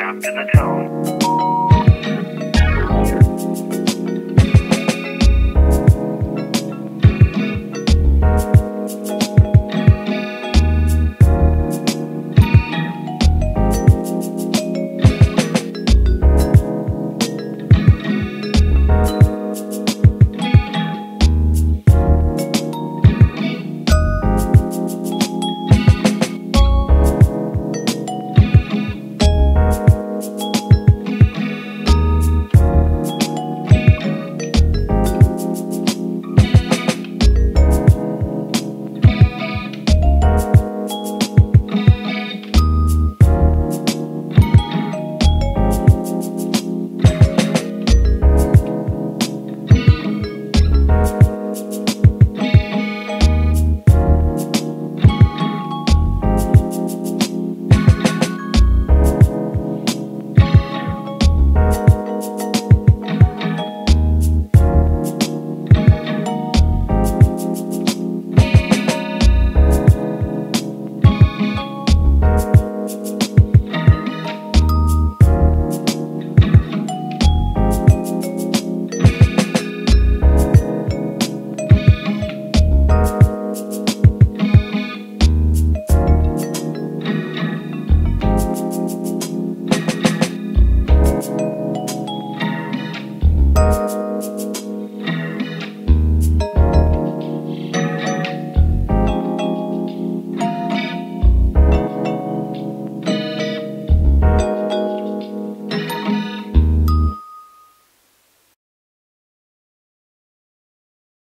app in the tone.